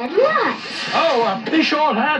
And what? Oh, a fish all had